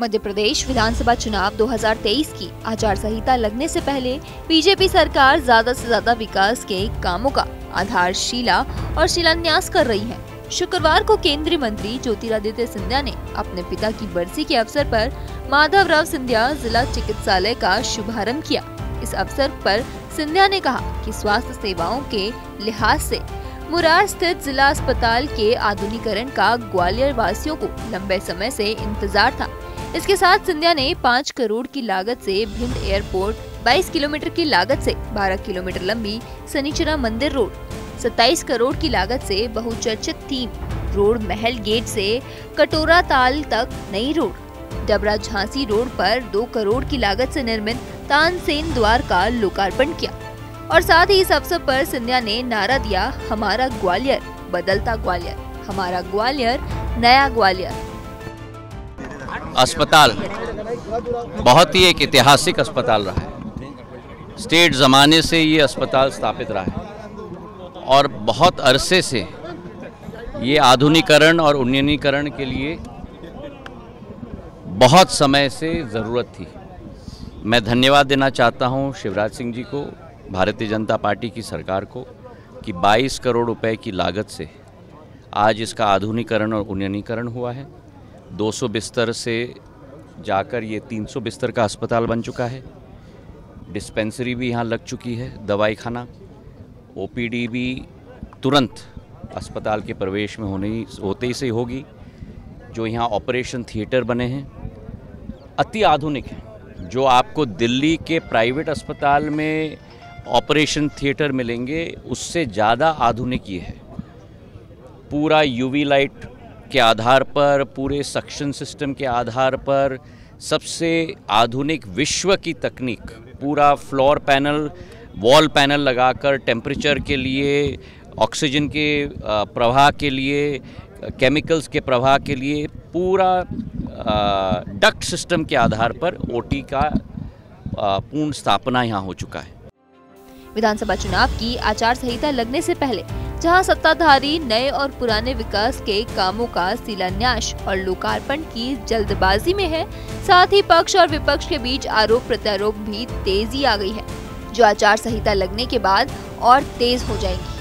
मध्य प्रदेश विधानसभा चुनाव 2023 की। आचार संहिता लगने से पहले बीजेपी सरकार ज़्यादा से ज़्यादा विकास के कामों का आधारशिला और शिलान्यास कर रही है। शुक्रवार को केंद्रीय मंत्री ज्योतिरादित्य सिंधिया ने अपने पिता की बरसी के अवसर पर माधवराव सिंधिया जिला चिकित्सालय का शुभारंभ किया। इस अवसर पर सिंधिया ने कहा कि स्वास्थ्य सेवाओं के लिहाज से मुरार स्थित जिला अस्पताल के आधुनिकरण का ग्वालियर वासियों को लंबे समय से इंतज़ार था। इसके साथ सिंधिया ने पाँच करोड़ की लागत से भिंड एयरपोर्ट 22 किलोमीटर की लागत से 12 किलोमीटर लंबी सनीचरा मंदिर रोड 27 करोड़ की लागत से बहुचर्चित थीम रोड महल गेट से कटोरा ताल तक नई रोड, डबरा झांसी रोड पर दो करोड़ की लागत से निर्मित तानसेन द्वार का लोकार्पण किया। और साथ ही इस अवसर पर सिंधिया ने नारा दिया हमारा ग्वालियर, बदलता ग्वालियर, हमारा ग्वालियर, नया ग्वालियर। अस्पताल। बहुत ही एक ऐतिहासिक अस्पताल रहा है। स्टेट ज़माने से ये अस्पताल स्थापित रहा है। और बहुत अरसे से ये आधुनिकरण और उन्नयनीकरण के लिए बहुत समय से ज़रूरत थी। मैं धन्यवाद देना चाहता हूँ शिवराज सिंह जी को, भारतीय जनता पार्टी की सरकार को, कि 22 करोड़ रुपए की लागत से आज इसका आधुनिकरण और उन्नयनीकरण हुआ है। 200 बिस्तर से जाकर ये 300 बिस्तर का अस्पताल बन चुका है। डिस्पेंसरी भी यहाँ लग चुकी है दवाई खाना ओपीडी भी तुरंत अस्पताल के प्रवेश में होने, होते ही से होगी। जो यहाँ ऑपरेशन थिएटर बने हैं, अति आधुनिक है। जो आपको दिल्ली के प्राइवेट अस्पताल में ऑपरेशन थिएटर मिलेंगे, उससे ज़्यादा आधुनिक ये है। पूरा यूवी लाइट के आधार पर, पूरे सक्शन सिस्टम के आधार पर, सबसे आधुनिक विश्व की तकनीक, पूरा फ्लोर पैनल, वॉल पैनल लगाकर टेम्परेचर के लिए ऑक्सीजन के प्रवाह के लिए केमिकल्स के प्रवाह के लिए, पूरा डक्ट सिस्टम के आधार पर ओटी का पूर्ण स्थापना यहाँ हो चुका है। विधानसभा चुनाव की आचार संहिता लगने से पहले जहाँ सत्ताधारी नए और पुराने विकास के कामों का शिलान्यास और लोकार्पण की जल्दबाजी में है, साथ ही पक्ष और विपक्ष के बीच आरोप प्रत्यारोप भी तेज़ी आ गई है, जो आचार संहिता लगने के बाद और तेज हो जाएँगी।